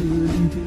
to